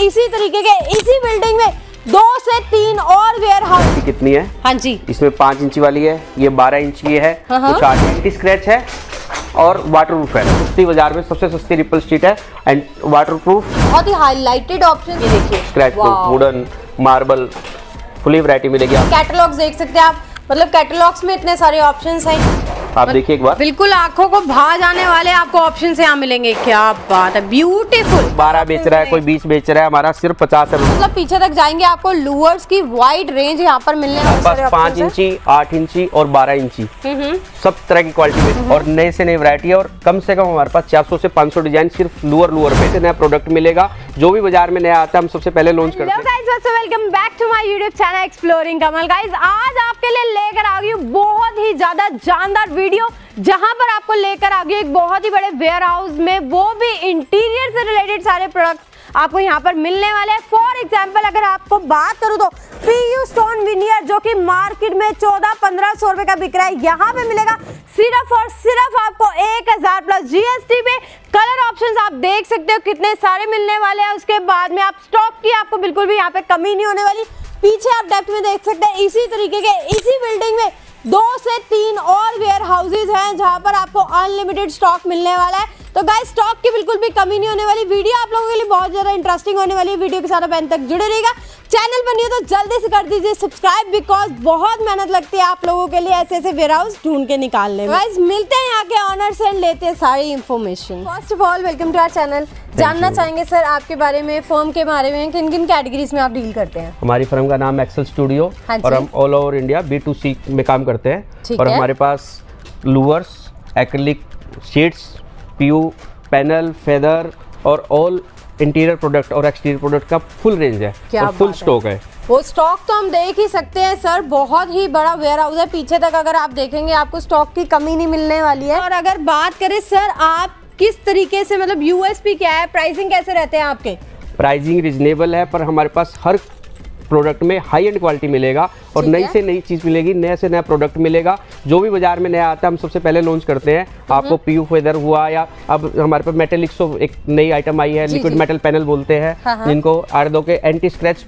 इसी तरीके के इसी बिल्डिंग में दो से तीन और वेयर हाउस कितनी है? हाँ जी। इसमें पाँच इंची वाली है ये बारह इंच की है हाँ, हाँ। कुछ आठ एंटी स्क्रैच है और वाटर प्रूफ है। सस्ती बाज़ार में सबसे सस्ती रिपल स्ट्रीट है एंड वाटर प्रूफ बहुत ही हाईलाइटेड ऑप्शन ये देखिए scratch proof wooden marble fully variety मिलेगी आप कैटलॉग्स देख सकते हैं आप। मतलब कैटलॉग्स में इतने सारे ऑप्शंस हैं। आप देखिए एक बार। बिल्कुल आँखों को भा जाने वाले आपको ऑप्शन यहाँ मिलेंगे। क्या बात है ब्यूटीफुल बारह बेच रहा है कोई बीस बेच रहा है हमारा सिर्फ़ पचास है मतलब पीछे तक जाएँगे आपको लूअर्स की वाइड रेंज यहाँ पर मिलने वाले पाँच इंची आठ इंची और बारह इंची। हम्म, हम्म। सब तरह की क्वालिटी में। और नए से नई वरायटी है और कम से कम हमारे पास 400 से 500 डिज़ाइन सिर्फ़ लोअर लोअर पे नया प्रोडक्ट मिलेगा। जो भी बाज़ार में नया आता है हम सबसे पहले लॉन्च करते हैं। Welcome back to my YouTube channel exploring Kamal guys आज आपके लिए ही ज़्यादा जानदार वीडियो जहाँ पर आपको लेकर आ गई एक बहुत ही बड़े वेयर हाउस में वो भी इंटीरियर से रिलेटेड सारे प्रोडक्ट्स आपको यहाँ पर मिलने वाले हैं। फॉर एग्ज़ाम्पल अगर आपको बात करूँ तो पीयू स्टोन विनियर जो कि मार्केट में चौदह पंद्रह सौ रुपए का बिक रहा है, यहाँ पे मिलेगा। सिर्फ़ और सिर्फ़ आपको एक हज़ार प्लस जीएसटी पे कलर ऑप्शंस आप देख सकते हो, कितने सारे मिलने वाले हैं। उसके बाद में आप स्टॉक की आपको बिल्कुल भी यहाँ पे कमी नहीं होने वाली। पीछे आप डेप्थ में देख सकते हैं, इसी तरीके के, इसी बिल्डिंग में दो से तीन और वेयर हाउसेज हैं जहाँ पर आपको अनलिमिटेड स्टॉक मिलने वाला है। तो गाय स्टॉक की बिल्कुल भी कमी नहीं होने वाली। वीडियो आप लोगों के लिए बहुत ज़्यादा इंटरेस्टिंग होने वाली है। वीडियो के साथ तक जुड़े रहिएगा। चैनल पर नहीं हो तो जल्दी से कर दीजिए सब्सक्राइब बिकॉज़ बहुत मेहनत लगती है आप लोगों के लिए ऐसे ऐसे वेयर हाउस ढूंढ के निकालने में। गाइस मिलते हैं यहाँ के ऑनर से लेते हैं सारी information first of all welcome to our channel जानना you. चाहेंगे सर आपके बारे में फर्म के बारे में किन किन कैटेगरीज में आप डील करते हैं? हमारी फर्म का नाम एक्सेल स्टूडियो हाँ और हम all over India B to C में काम करते हैं। और हमारे पास louvres acrylic sheets PU panel feather और ऑल इंटीरियर प्रोडक्ट और एक्सटीरियर प्रोडक्ट का फुल रेंज है क्या और फुल स्टॉक है। वो स्टॉक तो हम देख ही सकते हैं सर बहुत ही बड़ा वेयर हाउस है। पीछे तक अगर आप देखेंगे आपको स्टॉक की कमी नहीं मिलने वाली है। और अगर बात करें सर आप किस तरीके से मतलब यूएसपी क्या है? प्राइसिंग कैसे रहते हैं आपके? प्राइसिंग रिजनेबल है पर हमारे पास हर प्रोडक्ट में हाई एंड क्वालिटी मिलेगा और नई से नई चीज़ मिलेगी नया से नया प्रोडक्ट मिलेगा। जो भी बाज़ार में नया आता है हम सबसे पहले लॉन्च करते हैं। आपको पीयू फेदर हुआ या अब हमारे पास मेटेलिक्स एक नई आइटम आई है लिक्विड मेटल पैनल बोलते हैं हाँ, हाँ। जिनको आर दो के एंटी स्क्रैच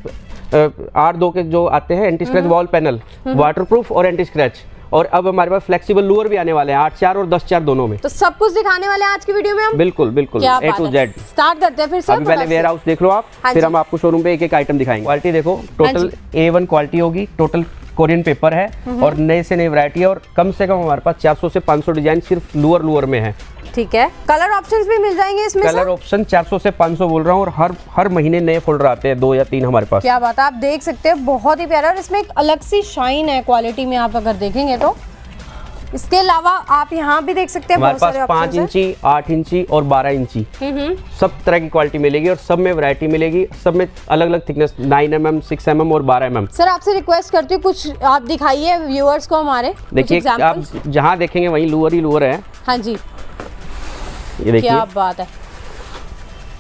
आर दो के जो आते हैं anti scratch wall panel water proof और एंटी स्क्रैच और अब हमारे पास फ्लेक्सिबल लूअर भी आने वाले हैं आठ चार और दस चार दोनों में। तो सब कुछ दिखाने वाले हैं आज की वीडियो में हम? बिल्कुल बिल्कुल ए टू जेड स्टार्ट करते हैं फिर अभी पहले वेयर हाउस देख लो आप हाँ फिर हम आपको शोरूम पे एक एक आइटम दिखाएँगे। क्वालिटी देखो टोटल ए वन क्वालिटी होगी टोटल कोरियन पेपर है हम्म। और नए से नई वरायटी है और कम से कम हमारे पास 400 से 500 डिज़ाइन सिर्फ़ लोअर लोअर में है। ठीक है। कलर ऑप्शंस भी मिल जाएँगे इसमें कलर ऑप्शन 400 से 500 बोल रहा हूँ और हर हर महीने नए फोल्डर आते हैं दो या तीन हमारे पास। क्या बात है आप देख सकते हैं बहुत ही प्यारा और इसमें एक अलग सी शाइन है क्वालिटी में आप अगर देखेंगे तो। इसके अलावा आप यहाँ भी देख सकते हैं हमारे पास पाँच इंची आठ इंची और बारह इंची। हम्म हम्म। सब तरह की क्वालिटी मिलेगी और सब में वैरायटी मिलेगी। सब में अलग अलग thickness nine M M six M M और बारह एम एम सर आपसे रिक्वेस्ट करती हूँ कुछ आप दिखाइए व्यूअर्स को हमारे देखिए आप जहाँ देखेंगे वहीं लोअर ही लोअर है। हाँ जी। ये देखिए। क्या बात है।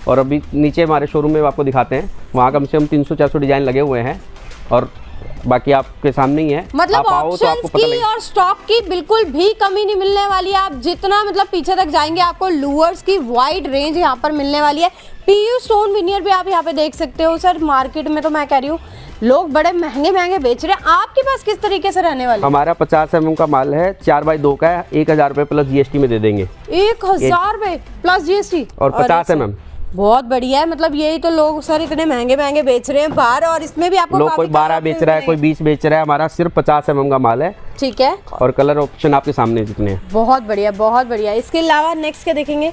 और अभी नीचे हमारे शोरूम में आपको दिखाते हैं। वहाँ कम से कम 300-400 डिज़ाइन लगे हुए हैं। और बाकी आपके सामने ही है। मतलब आप आओ तो आपको पता की और स्टॉक की बिल्कुल भी कमी नहीं मिलने वाली है। आप जितना मतलब पीछे तक जाएँगे आपको लूअर्स की वाइड रेंज यहाँ पर मिलने वाली है। पीयू स्टोन विनियर भी आप यहाँ पे देख सकते हो। सर मार्केट में तो मैं कह रही हूँ लोग बड़े महँगे महँगे बेच रहे हैं। आपके पास किस तरीके से रहने वाले? हमारा 50 एम का माल है चार बाई दो का है एक हज़ार रूपए प्लस जीएसटी में दे देंगे। एक हज़ार रूपए प्लस जीएसटी और 50 mm बहुत बढ़िया है। मतलब यही तो लोग सर इतने महँगे महँगे बेच रहे हैं बाहर और इसमें भी आपको लोग कोई बारह बेच रहा है कोई बीस बेच रहा है हमारा सिर्फ़ पचास एम का माल है। ठीक है। और कलर ऑप्शन आपके सामने जितने। हैं बहुत बढ़िया बहुत बढ़िया। इसके अलावा नेक्स्ट क्या देखेंगे?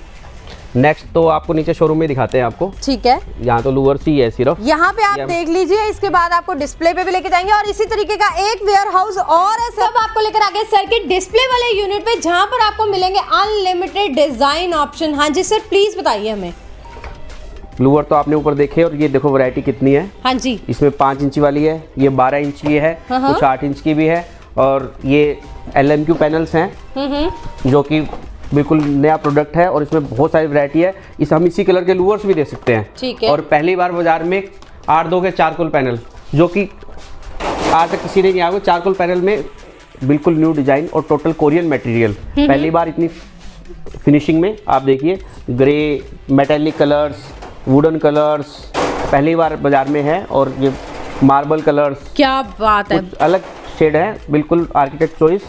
नेक्स्ट तो आपको नीचे शोरूम में दिखाते हैं आपको। ठीक है। यहाँ तो लूअर सी है सिर्फ़। यहाँ पे आप देख लीजिए इसके बाद आपको डिस्प्ले पे भी लेके जाएँगे और इसी तरीके का एक वेयर हाउस और है सब आपको लेकर आगे सर के डिस्प्ले वाले यूनिट पे जहाँ पर आपको मिलेंगे अनलिमिटेड डिज़ाइन ऑप्शन हाँ जी सर प्लीज़ बताइए हमें। लूअर तो आपने ऊपर देखे और ये देखो वैरायटी कितनी है। हाँ जी। इसमें पाँच इंची वाली है ये बारह इंच की है हाँ, हाँ। कुछ आठ इंच की भी है और ये एल एम क्यू पैनल्स हैं। हम्म हम्म। जो कि बिल्कुल नया प्रोडक्ट है और इसमें बहुत सारी वैरायटी है। इस हम इसी कलर के लूअर्स भी दे सकते हैं। ठीक है। और पहली बार बाज़ार में आठ दो के चारकोल पैनल जो कि आज तक किसी ने नहीं आया चारकोल पैनल में बिल्कुल न्यू डिज़ाइन और टोटल कोरियन मटेरियल पहली बार इतनी फिनिशिंग में आप देखिए grey metallic colours wooden colours पहली बार बाज़ार में है और ये मार्बल कलर्स क्या बात है। अलग शेड है। बिल्कुल आर्किटेक्ट चॉइस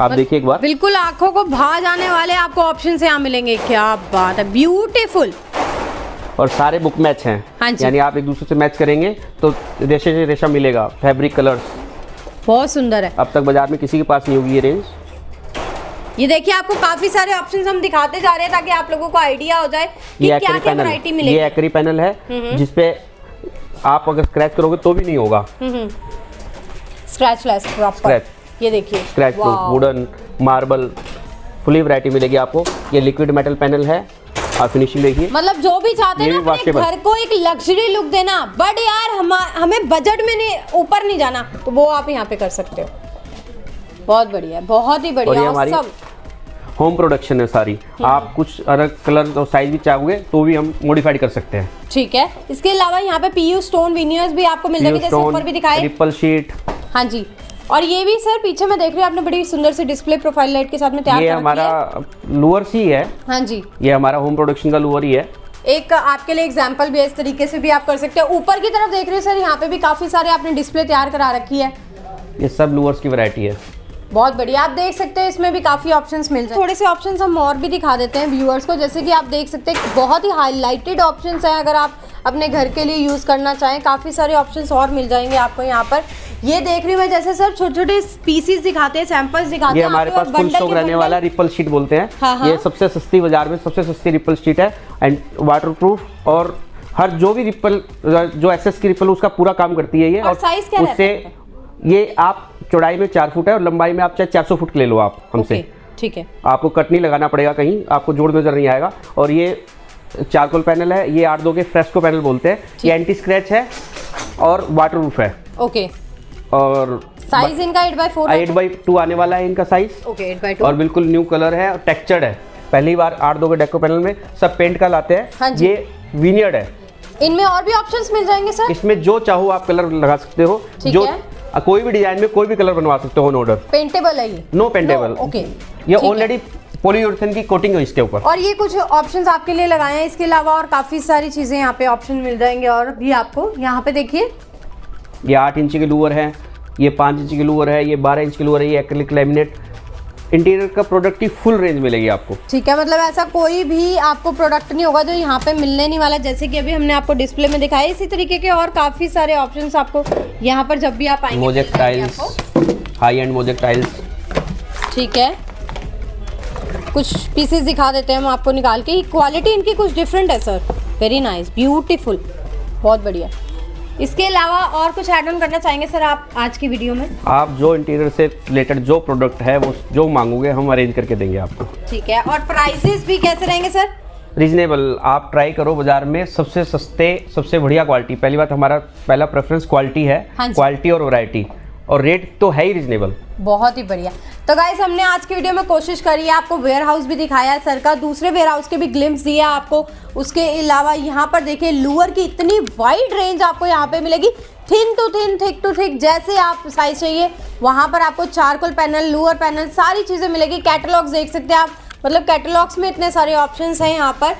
आप देखिए एक बार। बिल्कुल आँखों को भा जाने वाले आपको ऑप्शन यहाँ मिलेंगे। क्या बात है। ब्यूटीफुल और सारे बुक मैच हैं। हाँ यानी आप एक दूसरे से मैच करेंगे तो रेशे से रेशा मिलेगा। फैब्रिक कलर्स बहुत सुंदर है। अब तक बाज़ार में किसी के पास नहीं होगी ये रेंज ये देखिए आपको काफ़ी सारे ऑप्शन हम दिखाते जा रहे हैं ताकि आप लोगों को आइडिया हो जाए कि ये क्या क्या वैरायटी ये मिलेगी। एक्री पैनल है जिसपे आप अगर स्क्रैच करोगे तो भी नहीं होगा। स्क्रैच लेस प्रॉपर ये देखिए। Scratch wooden marble fully variety मिलेगी आपको। ये लिक्विड मेटल पैनल है आप फिनिशिंग देखिए। मतलब जो भी चाहते हैं ये ना अपने घर को एक लग्जरी लुक देना। बट यार हम हमें बजट में नहीं ऊपर नहीं जाना। तो वो आप यहाँ पे कर सकते हो। बहुत बढ़िया बहुत ही और बढ़िया ये हमारी सब होम प्रोडक्शन है सारी। आप कुछ अलग कलर और साइज़ भी चाहोगे तो भी हम मॉडिफाइड कर सकते हैं। ठीक है। इसके अलावा यहाँ पे पीयू स्टोन विनियर्स भी आपको मिल जाएँगे जैसे ऊपर भी दिखाए। रिपल शीट हाँ जी। और ये भी सर पीछे मैं देख रही हूँ आपने बड़ी सुंदर सी डिस्प्ले प्रोफ़ाइल लाइट के साथ में तैयार ये हमारा लोअर सी है। हाँ जी। ये हमारा होम प्रोडक्शन का लोअर ही है। एक आपके लिए एग्ज़ाम्पल भी है इस तरीके से भी आप कर सकते हैं। ऊपर की तरफ़ देख रहे हो सर यहाँ पे भी काफ़ी सारे आपने डिस्प्ले तैयार करा रखी है। ये सब लोअर्स की वैरायटी है। बहुत बढ़िया। आप देख सकते हैं इसमें भी काफ़ी ऑप्शंस मिल जाए थोड़े से ऑप्शंस हम और भी दिखा देते हैं व्यूअर्स को। जैसे कि आप देख सकते हैं बहुत ही हाईलाइटेड ऑप्शंस हैं। अगर आप अपने घर के लिए यूज़ करना चाहें काफ़ी सारे ऑप्शंस और मिल जाएँगे आपको यहाँ पर। ये देख रही हूँ मैं जैसे सर छोटे छोटे पीसीस दिखाते हैं सैंपल्स दिखाते हैं हमारे पास फुल स्टॉक रहने। वाला रिपल शीट बोलते हैं। हाँ, हाँ। ये सबसे सस्ती बाज़ार में सबसे सस्ती रिपल शीट है एंड वाटर प्रूफ और हर जो भी रिपल जो एसएस की रिपल उसका पूरा काम करती है ये। और size क्या उससे ये आप चौड़ाई में चार फुट है और लंबाई में आप चाहे चार सौ फुट ले लो आप हमसे। ठीक है। आपको कट नहीं लगाना पड़ेगा कहीं आपको जोड़ नज़र नहीं आएगा। और ये चारकोल पैनल है ये आठ दो के फ्रेस्को पैनल बोलते हैं। ये एंटी स्क्रैच है और वाटर प्रूफ है। ओके। और साइज़ इनका eight by four eight by two आने वाला है इनका size okay eight by two और बिल्कुल न्यू कलर है और टेक्सचर्ड है। पहली बार आठ दो के डेको पैनल में सब पेंट का लाते हैं। हाँ ये विनियर्ड है। इनमें और भी ऑप्शंस मिल जाएँगे सर इसमें जो चाहो आप कलर लगा सकते हो। जो कोई भी डिज़ाइन में कोई भी कलर बनवा सकते हो नो ऑर्डर पेंटेबल है ये? नो पेंटेबल ओके ये ऑलरेडी पॉलीयूरेथेन की कोटिंग है इसके ऊपर. और ये कुछ ऑप्शंस आपके लिए लगाए हैं इसके अलावा और काफ़ी सारी चीज़ें यहाँ पे ऑप्शन मिल जाएँगे और भी आपको यहाँ पे देखिए. ये आठ इंच के लूअर है ये पाँच इंच के लूअर है ये बारह इंच के लूअर है ये एक्रिलिक लैमिनेट इंटीरियर का प्रोडक्ट की फुल रेंज मिलेगी आपको। ठीक है मतलब ऐसा कोई भी आपको प्रोडक्ट नहीं होगा जो यहाँ पे मिलने नहीं वाला जैसे कि अभी हमने आपको डिस्प्ले में दिखाया। इसी तरीके के और काफ़ी सारे ऑप्शंस आपको यहाँ पर जब भी आप आएँगे mosaic tiles high end mosaic tiles ठीक है। कुछ पीसेस दिखा देते हैं हम आपको निकाल के। क्वालिटी इनकी कुछ डिफरेंट है सर वेरी नाइस ब्यूटीफुल बहुत बढ़िया। इसके अलावा और कुछ ऐड ऑन करना चाहेंगे सर आप आज की वीडियो में? आप जो इंटीरियर से रिलेटेड जो प्रोडक्ट है वो जो मांगोगे हम अरेंज करके देंगे आपको। ठीक है और प्राइसेस भी कैसे रहेंगे सर? रीजनेबल आप ट्राई करो बाज़ार में सबसे सस्ते सबसे बढ़िया क्वालिटी पहली बात हमारा पहला प्रेफरेंस क्वालिटी है। हाँ क्वालिटी और वैरायटी और रेट तो है ही रीजनेबल बहुत ही बढ़िया। तो गाइस हमने आज की वीडियो में कोशिश करी है आपको वेयर हाउस भी दिखाया है सर का, दूसरे वेयर हाउस के भी ग्लिम्स दिए आपको। उसके अलावा यहाँ पर देखिए लूअर की इतनी वाइड रेंज आपको यहाँ पे मिलेगी। Thin to thin thick to thick जैसे आप साइज़ चाहिए, वहाँ पर आपको चारकोल पैनल लूअर पैनल सारी चीज़ें मिलेगी। कैटलॉग्स देख सकते हैं आप। मतलब कैटलॉग्स में इतने सारे ऑप्शंस हैं यहाँ पर।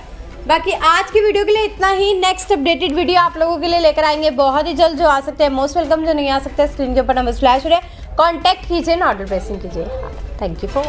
बाकी आज की वीडियो के लिए इतना ही। नेक्स्ट अपडेटेड वीडियो आप लोगों के लिए लेकर आएँगे। बहुत ही जल्द जो आ सकते हैं मोस्ट वेलकम जो नहीं आ सकते स्क्रीन के ऊपर नंबर फ्लैश हो रहे हैं। कॉन्टैक्ट कीजिए ना ऑर्डर प्लेसिंग कीजिए थैंक यू फॉर